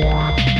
Yeah.